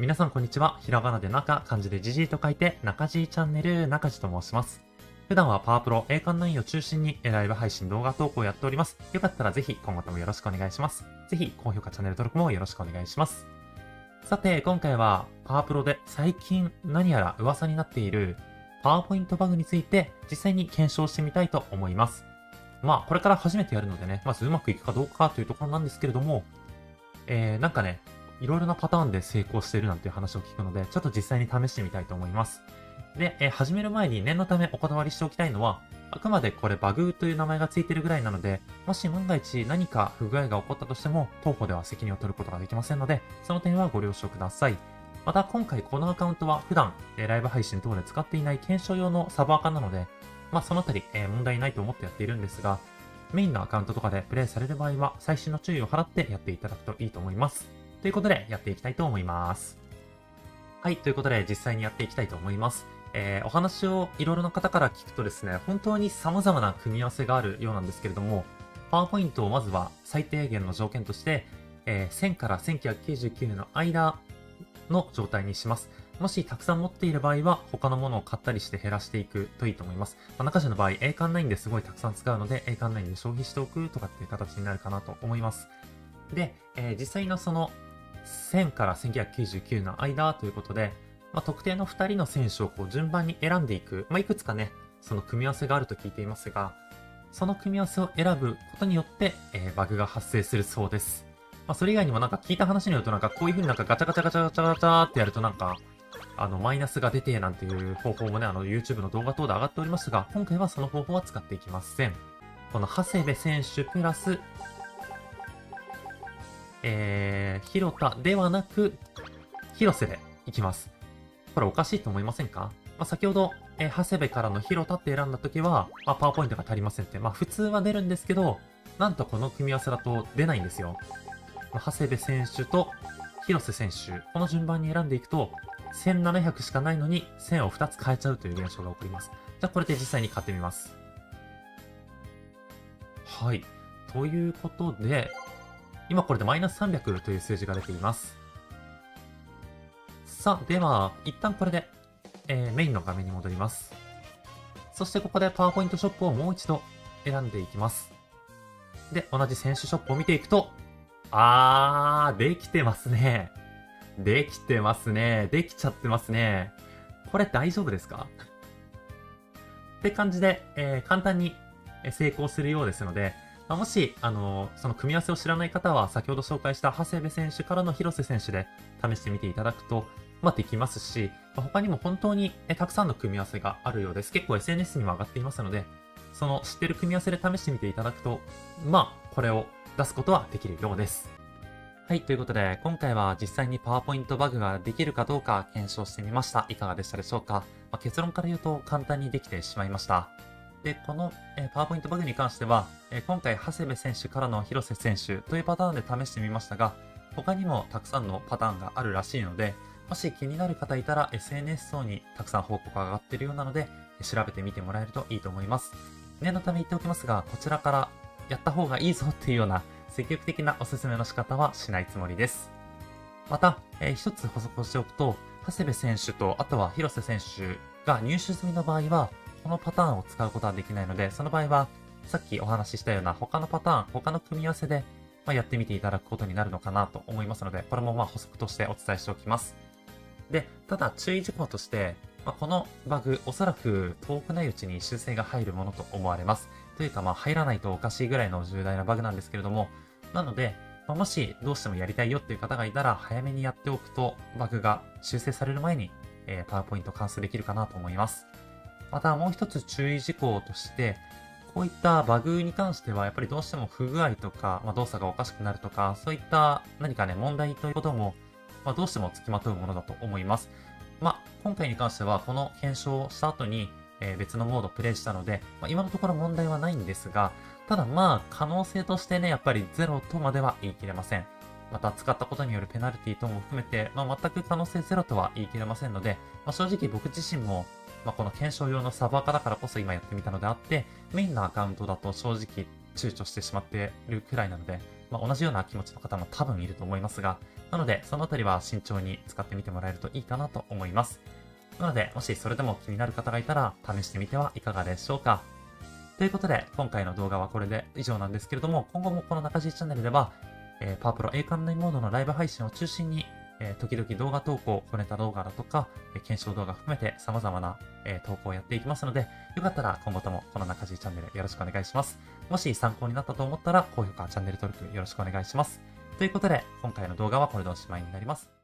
皆さんこんにちは。ひらがなで中、漢字でじじいと書いて、中じいチャンネル、中地と申します。普段はパワープロ、栄冠9を中心にライブ配信動画投稿をやっております。よかったらぜひ今後ともよろしくお願いします。ぜひ高評価チャンネル登録もよろしくお願いします。さて、今回はパワープロで最近何やら噂になっているパワーポイントバグについて実際に検証してみたいと思います。まあ、これから初めてやるのでね、まずうまくいくかどうかというところなんですけれども、えー、なんかね、いろいろなパターンで成功しているなんていう話を聞くので、ちょっと実際に試してみたいと思います。で、え、始める前に念のためお断りしておきたいのは、あくまでこれバグという名前がついてるぐらいなので、もし万が一何か不具合が起こったとしても、当方では責任を取ることができませんので、その点はご了承ください。また今回このアカウントは普段、え、ライブ配信等で使っていない検証用のサブアカなので、まあそのあたり、え、問題ないと思ってやっているんですが、メインのアカウントとかでプレイされる場合は、最新の注意を払ってやっていただくといいと思います。ということで、やっていきたいと思います。はい、ということで、実際にやっていきたいと思います。えー、お話をいろいろな方から聞くとですね、本当に様々な組み合わせがあるようなんですけれども、パワーポイントをまずは最低限の条件として、えー、1000から1999年の間の状態にします。もしたくさん持っている場合は、他のものを買ったりして減らしていくといいと思います。まあ、中地の場合、栄冠9ですごいたくさん使うので、栄冠9で消費しておくとかっていう形になるかなと思います。で、えー、実際のその1000から1999の間ということで、まあ、特定の2人の選手をこう順番に選んでいく、まあ、いくつかね、その組み合わせがあると聞いていますが、その組み合わせを選ぶことによって、えー、バグが発生するそうです。まあ、それ以外にもなんか聞いた話によるとなんかこういう風になんかガチャガチャガチャガチャガチャってやるとなんか、あの、マイナスが出てなんていう方法もね、あの、YouTube の動画等で上がっておりますが、今回はその方法は使っていきません。この長谷部選手プラスえー、広田ではなく、広瀬でいきます。これおかしいと思いませんか？まあ、先ほど、えー、長谷部からの広田って選んだ時は、まあ、パワーポイントが足りませんって、まあ、普通は出るんですけど、なんとこの組み合わせだと出ないんですよ。まあ、長谷部選手と広瀬選手、この順番に選んでいくと、1700しかないのに1000を2つ変えちゃうという現象が起こります。じゃあこれで実際に買ってみます。はい。ということで、今これでマイナス300という数字が出ています。さあ、では、一旦これで、えー、メインの画面に戻ります。そしてここでパワーポイントショップをもう一度選んでいきます。で、同じ選手ショップを見ていくと、あー、できてますね。できてますね。できちゃってますね。これ大丈夫ですか？って感じで、えー、簡単に成功するようですので、まあ、もし、あのー、その組み合わせを知らない方は、先ほど紹介した長谷部選手からの広瀬選手で試してみていただくと、まあ、できますし、まあ、他にも本当にたくさんの組み合わせがあるようです。結構 SNS にも上がっていますので、その知ってる組み合わせで試してみていただくと、まあ、これを出すことはできるようです。はい、ということで、今回は実際にパワーポイントバグができるかどうか検証してみました。いかがでしたでしょうか、まあ、結論から言うと簡単にできてしまいました。で、この、え、パワーポイントバグに関しては、え、今回、長谷部選手からの広瀬選手というパターンで試してみましたが、他にもたくさんのパターンがあるらしいので、もし気になる方いたら SNS 層にたくさん報告が上がっているようなので、調べてみてもらえるといいと思います。念のため言っておきますが、こちらからやった方がいいぞっていうような積極的なおすすめの仕方はしないつもりです。また、えー、一つ補足をしておくと、長谷部選手と、あとは広瀬選手が入手済みの場合は、このパターンを使うことはできないので、その場合は、さっきお話ししたような他のパターン、他の組み合わせで、ま、やってみていただくことになるのかなと思いますので、これもまあ補足としてお伝えしておきます。で、ただ注意事項として、まあ、このバグ、おそらく遠くないうちに修正が入るものと思われます。というか、まあ入らないとおかしいぐらいの重大なバグなんですけれども、なので、まあ、もしどうしてもやりたいよっていう方がいたら、早めにやっておくと、バグが修正される前に、えー、パワーポイント完成できるかなと思います。またもう一つ注意事項として、こういったバグに関しては、やっぱりどうしても不具合とか、まあ、動作がおかしくなるとか、そういった何かね、問題ということも、まあ、どうしても付きまとうものだと思います。まあ、今回に関しては、この検証をした後に、えー、別のモードプレイしたので、まあ、今のところ問題はないんですが、ただまあ、可能性としてね、やっぱりゼロとまでは言い切れません。また使ったことによるペナルティ等も含めて、まあ、全く可能性ゼロとは言い切れませんので、まあ、正直僕自身もまあ、この検証用のサバー化だからこそ今やってみたのであって、メインのアカウントだと正直躊躇してしまっているくらいなので、まあ、同じような気持ちの方も多分いると思いますが、なので、そのあたりは慎重に使ってみてもらえるといいかなと思います。なので、もしそれでも気になる方がいたら、試してみてはいかがでしょうか。ということで、今回の動画はこれで以上なんですけれども、今後もこの中地チャンネルでは、えー、パープロ栄冠のモードのライブ配信を中心に、えー、時々動画投稿、小ネタ動画だとか、えー、検証動画含めて様々な、えー、投稿をやっていきますので、よかったら今後ともこの中地チャンネルよろしくお願いします。もし参考になったと思ったら、高評価、チャンネル登録よろしくお願いします。ということで、今回の動画はこれでおしまいになります。